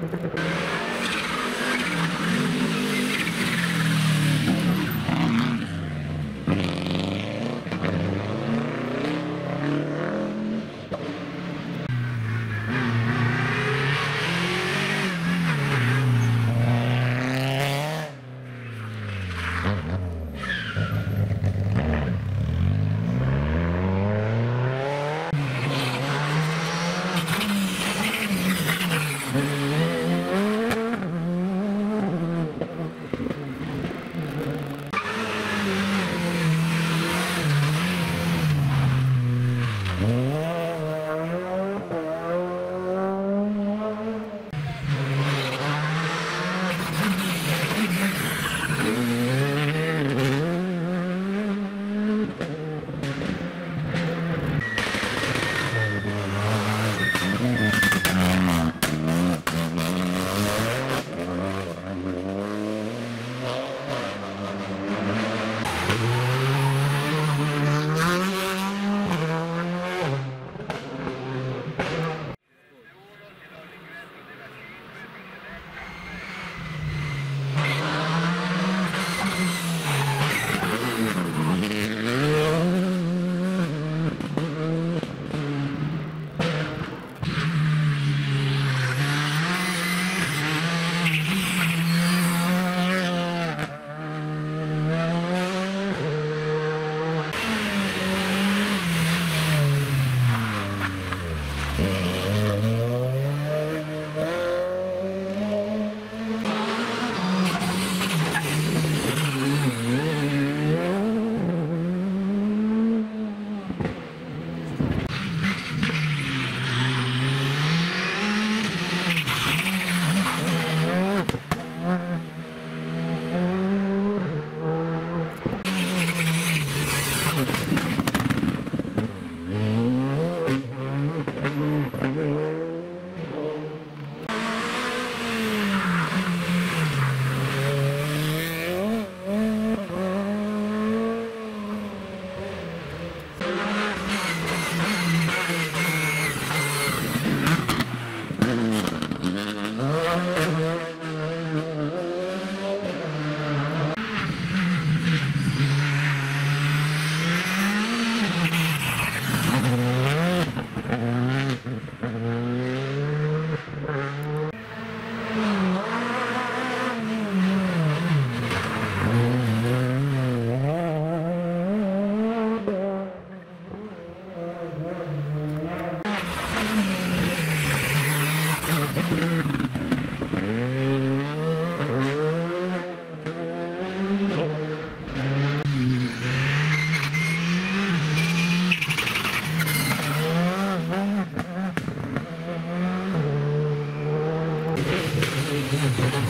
Gracias. Uhum.